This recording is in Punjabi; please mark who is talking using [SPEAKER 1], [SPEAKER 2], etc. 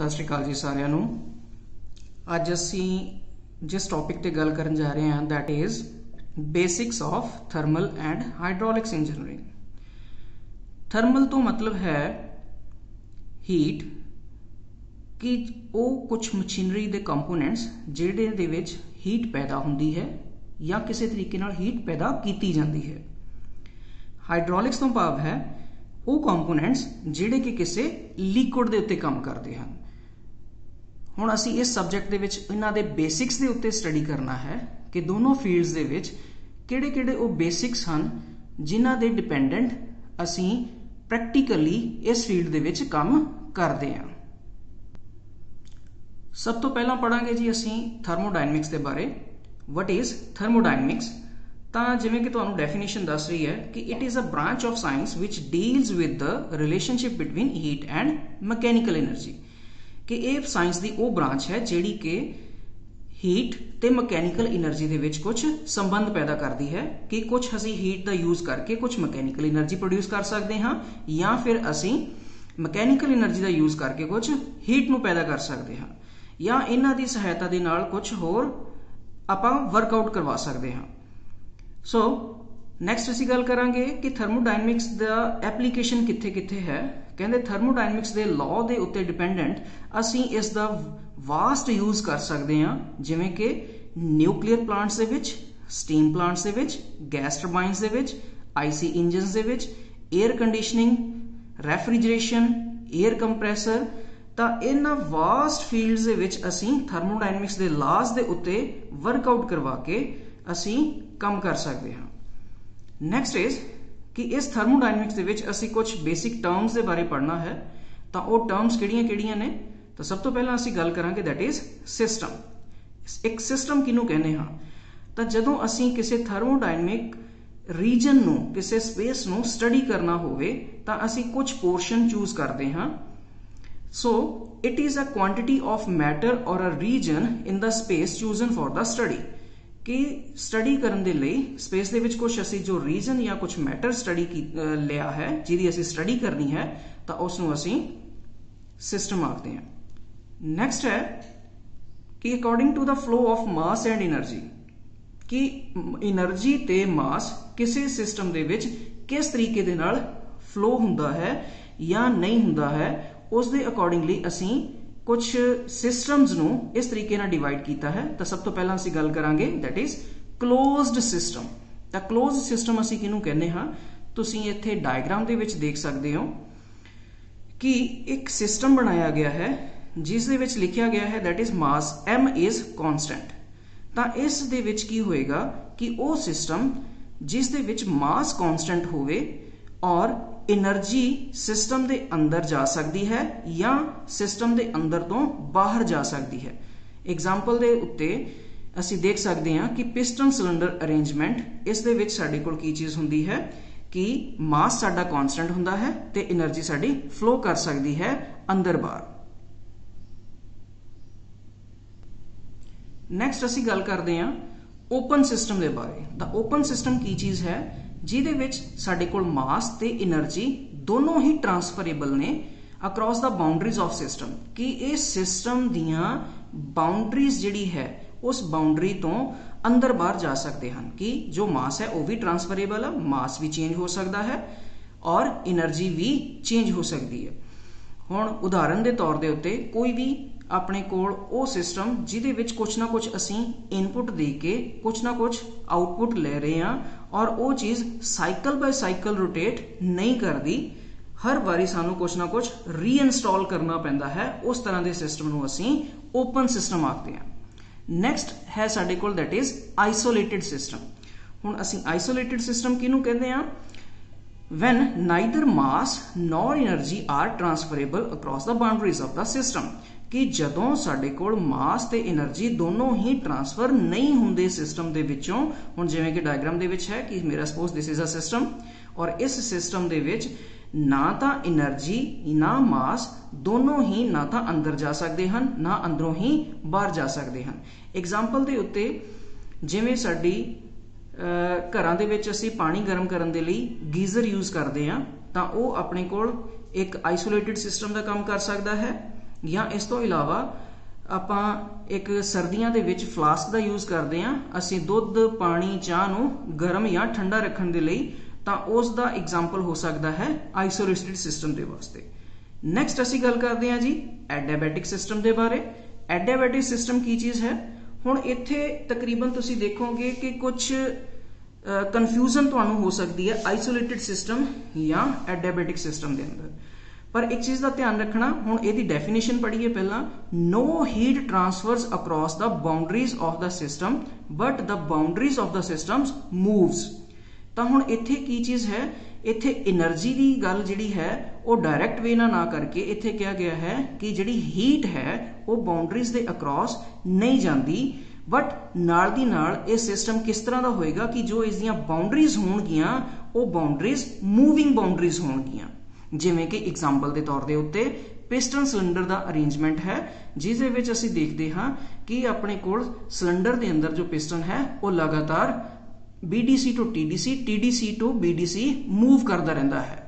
[SPEAKER 1] ਸਤਿ ਸ਼੍ਰੀ ਅਕਾਲ ਜੀ ਸਾਰਿਆਂ ਨੂੰ। ਅੱਜ ਅਸੀਂ ਜਿਸ ਟੌਪਿਕ ਤੇ ਗੱਲ ਕਰਨ ਜਾ ਰਹੇ ਹਾਂ that is basics of thermal and hydraulics engineering thermal ਤੋਂ ਮਤਲਬ ਹੈ ਹੀਟ ਕਿ ਉਹ ਕੁਝ ਮਸ਼ੀਨਰੀ ਦੇ ਕੰਪੋਨੈਂਟਸ ਜਿਹੜੇ ਦੇ ਵਿੱਚ ਹੀਟ ਪੈਦਾ ਹੁੰਦੀ ਹੈ ਜਾਂ ਕਿਸੇ ਤਰੀਕੇ ਨਾਲ ਹੀਟ ਪੈਦਾ ਕੀਤੀ ਜਾਂਦੀ ਹੈ। ਹਾਈਡ੍ਰੋਲਿਕਸ ਤੋਂ ਭਾਵ ਹੈ ਉਹ ਕੰਪੋਨੈਂਟਸ ਜਿਹੜੇ ਕਿ ਕਿਸੇ ਲਿਕੁਇਡ ਦੇ ਉੱਤੇ ਕੰਮ ਕਰਦੇ ਹਨ। ਹੁਣ ਅਸੀਂ ਇਸ ਸਬਜੈਕਟ ਦੇ ਵਿੱਚ ਇਹਨਾਂ ਦੇ ਬੇਸਿਕਸ ਦੇ ਉੱਤੇ ਸਟੱਡੀ ਕਰਨਾ ਹੈ ਕਿ ਦੋਨੋਂ ਫੀਲਡਸ ਦੇ ਵਿੱਚ ਕਿਹੜੇ-ਕਿਹੜੇ ਉਹ ਬੇਸਿਕਸ ਹਨ ਜਿਨ੍ਹਾਂ ਦੇ ਡਿਪੈਂਡੈਂਟ ਅਸੀਂ ਪ੍ਰੈਕਟੀਕਲੀ ਇਸ ਫੀਲਡ ਦੇ ਵਿੱਚ ਕੰਮ ਕਰਦੇ ਹਾਂ। ਸਭ ਤੋਂ ਪਹਿਲਾਂ ਪੜਾਂਗੇ ਜੀ ਅਸੀਂ ਥਰਮੋਡਾਇਨਮਿਕਸ ਦੇ ਬਾਰੇ। ਵਾਟ ਇਜ਼ ਥਰਮੋਡਾਇਨਾਮਿਕਸ ਤਾਂ ਜਿਵੇਂ ਕਿ ਤੁਹਾਨੂੰ ਡੈਫੀਨੇਸ਼ਨ ਦੱਸ ਰਹੀ ਹੈ ਕਿ it is a branch of science which deals with the relationship between heat and mechanical energy ਕਿ ਇਹ ਸਾਇੰਸ ਦੀ ਉਹ ਬ੍ਰਾਂਚ ਹੈ ਜਿਹੜੀ ਕਿ ਹੀਟ ਤੇ ਮਕੈਨੀਕਲ એનર્ਜੀ ਦੇ ਵਿੱਚ ਕੁਝ ਸੰਬੰਧ ਪੈਦਾ ਕਰਦੀ ਹੈ ਕਿ ਕੁਝ ਅਸੀਂ ਹੀਟ ਦਾ ਯੂਜ਼ ਕਰਕੇ ਕੁਝ ਮਕੈਨੀਕਲ એનર્ਜੀ ਪ੍ਰੋਡਿਊਸ ਕਰ ਸਕਦੇ ਹਾਂ ਜਾਂ ਫਿਰ ਅਸੀਂ ਮਕੈਨੀਕਲ એનર્ਜੀ ਦਾ ਯੂਜ਼ ਕਰਕੇ ਕੁਝ ਹੀਟ ਨੂੰ ਪੈਦਾ ਕਰ ਸਕਦੇ ਹਾਂ ਜਾਂ ਇਹਨਾਂ ਦੀ ਸਹਾਇਤਾ ਦੇ ਨਾਲ ਕੁਝ ਹੋਰ ਆਪਾਂ ਵਰਕਆਊਟ ਕਰਵਾ ਸਕਦੇ ਹਾਂ। ਸੋ ਨੈਕਸਟ ਅਸੀਂ ਗੱਲ ਕਰਾਂਗੇ ਕਿ ਥਰਮੋਡਾਇਨਮਿਕਸ ਦਾ ਐਪਲੀਕੇਸ਼ਨ ਕਿੱਥੇ-ਕਿੱਥੇ ਹੈ। ਕਹਿੰਦੇ ਥਰਮੋਡਾਇਨਾਮਿਕਸ ਦੇ ਲਾਅ ਦੇ ਉੱਤੇ ਡਿਪੈਂਡੈਂਟ ਅਸੀਂ ਇਸ ਦਾ ਵਾਸਟ ਯੂਜ਼ ਕਰ ਸਕਦੇ ਹਾਂ, ਜਿਵੇਂ ਕਿ ਨਿਊਕਲੀਅਰ ਪਲਾਂਟਸ ਦੇ ਵਿੱਚ ਸਟੀਮ ਪਲਾਂਟਸ ਦੇ ਵਿੱਚ ਗੈਸ ਟਰਬਾਈਨਸ ਦੇ ਵਿੱਚ ਆਈਸੀ ਇੰਜਨਸ ਦੇ ਵਿੱਚ air conditioning refrigeration air compressor ਤਾਂ ਇਹਨਾਂ ਵਾਸਟ ਫੀਲਡਸ ਦੇ ਵਿੱਚ ਅਸੀਂ ਥਰਮੋਡਾਇਨਾਮਿਕਸ ਦੇ ਲਾਜ਼ ਦੇ ਉੱਤੇ ਵਰਕਆਊਟ ਕਰਵਾ ਕੇ ਅਸੀਂ ਕੰਮ ਕਰ ਸਕਦੇ ਹਾਂ। ਨੈਕਸਟ ਇਜ਼ ਕਿ ਇਸ ਥਰਮੋਡਾਇਨਾਮਿਕਸ ਦੇ ਵਿੱਚ ਅਸੀਂ ਕੁਝ ਬੇਸਿਕ ਟਰਮਸ ਦੇ ਬਾਰੇ ਪੜ੍ਹਨਾ ਹੈ, ਤਾਂ ਉਹ ਟਰਮਸ ਕਿਹੜੀਆਂ-ਕਿਹੜੀਆਂ ਨੇ? ਤਾਂ ਸਭ ਤੋਂ ਪਹਿਲਾਂ ਅਸੀਂ ਗੱਲ ਕਰਾਂਗੇ ਦੈਟ ਇਜ਼ ਸਿਸਟਮ ਇੱਕ ਸਿਸਟਮ ਕਿਹਨੂੰ ਕਹਿੰਦੇ ਹਾਂ? ਤਾਂ ਜਦੋਂ ਅਸੀਂ ਕਿਸੇ ਥਰਮੋਡਾਇਨਾਮਿਕ ਰੀਜਨ ਨੂੰ, ਕਿਸੇ ਸਪੇਸ ਨੂੰ ਸਟੱਡੀ ਕਰਨਾ ਹੋਵੇ, ਤਾਂ ਅਸੀਂ ਕੁਝ ਪੋਰਸ਼ਨ ਚੂਜ਼ ਕਰਦੇ ਹਾਂ। So it is a quantity of matter or a region in the space chosen for the study ਕਿ ਸਟੱਡੀ ਕਰਨ ਦੇ ਲਈ ਸਪੇਸ ਦੇ ਵਿੱਚ ਕੁਝ ਅਸੀਂ ਜੋ ਰੀਜਨ ਜਾਂ ਕੁਝ ਮੈਟਰ ਸਟੱਡੀ ਲਿਆ ਹੈ, ਜਿਹਦੀ ਅਸੀਂ ਸਟੱਡੀ ਕਰਨੀ ਹੈ, ਤਾਂ ਉਸ ਨੂੰ ਅਸੀਂ ਸਿਸਟਮ ਆਖਦੇ ਹਾਂ। ਨੈਕਸਟ ਹੈ ਕਿ according to the flow of mass and energy ਕਿ એનર્ਜੀ ਤੇ ਮਾਸ ਕਿਸੇ ਸਿਸਟਮ ਦੇ ਵਿੱਚ ਕਿਸ ਤਰੀਕੇ ਦੇ ਨਾਲ ਫਲੋ ਹੁੰਦਾ ਹੈ ਜਾਂ ਨਹੀਂ ਹੁੰਦਾ ਹੈ ਉਸ ਦੇ ਅਕੋਰਡਿੰਗਲੀ ਅਸੀਂ ਕੁਝ ਸਿਸਟਮਸ ਨੂੰ ਇਸ ਤਰੀਕੇ ਨਾਲ ਡਿਵਾਈਡ ਕੀਤਾ ਹੈ। ਤਾਂ ਸਭ ਤੋਂ ਪਹਿਲਾਂ ਅਸੀਂ ਗੱਲ ਕਰਾਂਗੇ, that ਇਜ਼ closed ਸਿਸਟਮ ਤਾਂ closed ਸਿਸਟਮ ਅਸੀਂ ਕਿਹਨੂੰ ਕਹਿੰਦੇ ਹਾਂ? ਤੁਸੀਂ ਇੱਥੇ ਡਾਇਗਰਾਮ ਦੇ ਵਿੱਚ ਦੇਖ ਸਕਦੇ ਹੋ ਕਿ ਇੱਕ ਸਿਸਟਮ ਬਣਾਇਆ ਗਿਆ ਹੈ, ਜਿਸ ਦੇ ਵਿੱਚ ਲਿਖਿਆ ਗਿਆ ਹੈ, that is mass m is constant ਤਾਂ ਇਸ ਦੇ ਵਿੱਚ ਕੀ ਹੋਏਗਾ ਕਿ ਉਹ ਸਿਸਟਮ ਜਿਸ ਦੇ ਵਿੱਚ ਮਾਸ ਕਨਸਟੈਂਟ ਹੋਵੇ ਔਰ એનર્ਜੀ ਸਿਸਟਮ ਦੇ ਅੰਦਰ ਜਾ ਸਕਦੀ ਹੈ ਜਾਂ ਸਿਸਟਮ ਦੇ ਅੰਦਰ ਤੋਂ ਬਾਹਰ ਜਾ ਸਕਦੀ ਹੈ। ਐਗਜ਼ਾਮਪਲ ਦੇ ਉੱਤੇ ਅਸੀਂ ਦੇਖ ਸਕਦੇ ਹਾਂ ਕਿ ਪਿਸਟਨ ਸਿਲੰਡਰ ਅਰੇਂਜਮੈਂਟ ਇਸ ਦੇ ਵਿੱਚ ਸਾਡੇ ਕੋਲ ਕੀ ਚੀਜ਼ ਹੁੰਦੀ ਹੈ ਕਿ ਮਾਸ ਸਾਡਾ ਕਾਂਸਟੈਂਟ ਹੁੰਦਾ ਹੈ ਤੇ એનર્ਜੀ ਸਾਡੀ ਫਲੋ ਕਰ ਸਕਦੀ ਹੈ ਅੰਦਰ ਬਾਹਰ। ਨੈਕਸਟ ਅਸੀਂ ਗੱਲ ਕਰਦੇ ਹਾਂ ਓਪਨ ਸਿਸਟਮ ਦੇ ਬਾਰੇ। ਤਾਂ ਓਪਨ ਸਿਸਟਮ ਕੀ ਚੀਜ਼ ਹੈ? ਜਿਹਦੇ ਵਿੱਚ ਸਾਡੇ ਕੋਲ ਮਾਸ ਤੇ એનર્ਜੀ ਦੋਨੋਂ ਹੀ ਟ੍ਰਾਂਸਫਰੇਬਲ ਨੇ across the boundaries of system ਕਿ ਇਹ ਸਿਸਟਮ ਦੀਆਂ ਬਾਉਂਡਰੀਜ਼ ਜਿਹੜੀ ਹੈ, ਉਸ ਬਾਉਂਡਰੀ ਤੋਂ ਅੰਦਰ ਬਾਹਰ ਜਾ ਸਕਦੇ ਹਨ। ਕਿ ਜੋ ਮਾਸ ਹੈ, ਉਹ ਵੀ ਟ੍ਰਾਂਸਫਰੇਬਲ ਹੈ ਮਾਸ ਵੀ ਚੇਂਜ ਹੋ ਸਕਦਾ ਹੈ ਔਰ એનર્ਜੀ ਵੀ ਚੇਂਜ ਹੋ ਸਕਦੀ ਹੈ। ਹੁਣ ਉਦਾਹਰਨ ਦੇ ਤੌਰ ਦੇ ਉੱਤੇ ਕੋਈ ਵੀ ਆਪਣੇ ਕੋਲ ਉਹ ਸਿਸਟਮ ਜਿਹਦੇ ਵਿੱਚ ਕੁਝ ਨਾ ਕੁਝ ਅਸੀਂ ਇਨਪੁਟ ਦੇ ਕੇ ਕੁਝ ਨਾ ਕੁਝ ਆਉਟਪੁੱਟ ਲੈ ਰਹੇ ਹਾਂ ਔਰ ਉਹ ਚੀਜ਼ ਸਾਈਕਲ ਬਾਈ ਸਾਈਕਲ ਰੋਟੇਟ ਨਹੀਂ ਕਰਦੀ, ਹਰ ਵਾਰੀ ਸਾਨੂੰ ਕੁਝ ਨਾ ਕੁਝ ਰੀਇਨਸਟਾਲ ਕਰਨਾ ਪੈਂਦਾ ਹੈ, ਉਸ ਤਰ੍ਹਾਂ ਦੇ ਸਿਸਟਮ ਨੂੰ ਅਸੀਂ ਓਪਨ ਸਿਸਟਮ ਆਖਦੇ ਹਾਂ। ਨੈਕਸਟ ਹੈ ਸਾਡੇ ਕੋਲ ਦੈਟ ਇਜ਼ ਆਈਸੋਲੇਟਿਡ ਸਿਸਟਮ ਹੁਣ ਅਸੀਂ ਆਈਸੋਲੇਟਿਡ ਸਿਸਟਮ ਕਿਹਨੂੰ ਕਹਿੰਦੇ ਹਾਂ? when neither mass nor energy are transferable across the boundaries of the system, ਕਿ ਜਦੋਂ ਸਾਡੇ ਕੋਲ ਮਾਸ ਤੇ એનર્ਜੀ ਦੋਨੋਂ ਹੀ ਟ੍ਰਾਂਸਫਰ ਨਹੀਂ ਹੁੰਦੇ ਸਿਸਟਮ ਦੇ ਵਿੱਚੋਂ, ਹੁਣ ਜਿਵੇਂ ਕਿ ਡਾਇਗਰਾਮ ਦੇ ਵਿੱਚ ਹੈ ਕਿ ਮੇਰਾ suppose this is a system ਔਰ ਇਸ ਸਿਸਟਮ ਦੇ ਵਿੱਚ ਨਾ ਤਾਂ એનર્ਜੀ ਨਾ ਮਾਸ ਦੋਨੋਂ ਹੀ ਨਾ ਤਾਂ ਅੰਦਰ ਜਾ ਸਕਦੇ ਹਨ, ਨਾ ਅੰਦਰੋਂ ਹੀ ਬਾਹਰ ਜਾ ਸਕਦੇ ਹਨ। ਐਗਜ਼ਾਮਪਲ ਦੇ ਉੱਤੇ ਜਿਵੇਂ ਸਾਡੀ ਘਰਾਂ ਦੇ ਵਿੱਚ ਅਸੀਂ ਪਾਣੀ ਗਰਮ ਕਰਨ ਦੇ ਲਈ ਗੀਜ਼ਰ ਯੂਜ਼ ਕਰਦੇ ਹਾਂ, ਤਾਂ ਉਹ ਆਪਣੇ ਕੋਲ ਇੱਕ ਆਈਸੋਲੇਟਿਡ ਸਿਸਟਮ ਦਾ ਕੰਮ ਕਰ ਸਕਦਾ ਹੈ। ਜਾਂ ਇਸ ਤੋਂ ਇਲਾਵਾ ਆਪਾਂ ਇੱਕ ਸਰਦੀਆਂ ਦੇ ਵਿੱਚ ਫਲਾਸਕ ਦਾ ਯੂਜ਼ ਕਰਦੇ ਆ ਅਸੀਂ ਦੁੱਧ, ਪਾਣੀ, ਚਾਹ ਨੂੰ ਗਰਮ ਜਾਂ ਠੰਡਾ ਰੱਖਣ ਦੇ ਲਈ ਤਾਂ ਉਸ ਦਾ ਐਗਜ਼ਾਮਪਲ ਹੋ ਸਕਦਾ ਹੈ ਆਈਸੋਲੇਟਡ ਸਿਸਟਮ ਦੇ ਵਾਸਤੇ। ਨੈਕਸਟ ਅਸੀਂ ਗੱਲ ਕਰਦੇ ਹਾਂ ਜੀ ਐਡਿਆਬੈਟਿਕ ਸਿਸਟਮ ਦੇ ਬਾਰੇ। ਐਡਿਆਬੈਟਿਕ ਸਿਸਟਮ ਕੀ ਚੀਜ਼ ਹੈ? ਹੁਣ ਇੱਥੇ ਤਕਰੀਬਨ ਤੁਸੀਂ ਦੇਖੋਗੇ ਕਿ ਕੁਝ ਕਨਫਿਊਜ਼ਨ ਤੁਹਾਨੂੰ ਹੋ ਸਕਦੀ ਹੈ ਆਈਸੋਲੇਟਿਡ ਸਿਸਟਮ ਜਾਂ ਐਡੈਬੈਟਿਕ ਸਿਸਟਮ ਦੇ ਅੰਦਰ। ਪਰ ਇੱਕ ਚੀਜ਼ ਦਾ ਧਿਆਨ ਰੱਖਣਾ, ਹੁਣ ਇਹਦੀ ਡੈਫੀਨੇਸ਼ਨ ਪੜ੍ਹੀਏ ਪਹਿਲਾਂ। No heat transfers across the boundaries of the system but the boundaries of the systems moves ਤਾਂ ਹੁਣ ਇੱਥੇ ਕੀ ਚੀਜ਼ ਹੈ? ਇੱਥੇ એનર્ਜੀ ਦੀ ਗੱਲ ਜਿਹੜੀ ਹੈ, ਉਹ ਡਾਇਰੈਕਟ ਵੇ ਨਾਲ ਨਾ ਕਰਕੇ ਇੱਥੇ ਕਿਹਾ ਗਿਆ ਹੈ ਕਿ ਜਿਹੜੀ ਹੀਟ ਹੈ, ਉਹ ਬਾਉਂਡਰੀਜ਼ ਦੇ ਅਕਰੋਸ ਨਹੀਂ ਜਾਂਦੀ। ਬਟ ਨਾਲ ਦੀ ਨਾਲ ਇਹ ਸਿਸਟਮ ਕਿਸ ਤਰ੍ਹਾਂ ਦਾ ਹੋਏਗਾ ਕਿ ਜੋ ਇਸ ਦੀਆਂ ਬਾਉਂਡਰੀਜ਼ ਹੋਣਗੀਆਂ, ਉਹ ਬਾਉਂਡਰੀਜ਼ ਮੂਵਿੰਗ ਬਾਉਂਡਰੀਜ਼ ਹੋਣਗੀਆਂ। ਜਿਵੇਂ ਕਿ ਐਗਜ਼ਾਮਪਲ ਦੇ ਤੌਰ ਦੇ ਉੱਤੇ ਪਿਸਟਨ ਸਿਲੰਡਰ ਦਾ ਅਰੇਂਜਮੈਂਟ ਹੈ ਜਿਸ ਦੇ ਵਿੱਚ ਅਸੀਂ ਦੇਖਦੇ ਹਾਂ ਕਿ ਆਪਣੇ ਕੋਲ ਸਿਲੰਡਰ ਦੇ ਅੰਦਰ ਜੋ ਪਿਸਟਨ ਹੈ, ਉਹ ਲਗਾਤਾਰ BDC ਤੋਂ TDC TDC ਤੋਂ BDC ਮੂਵ ਕਰਦਾ ਰਹਿੰਦਾ ਹੈ।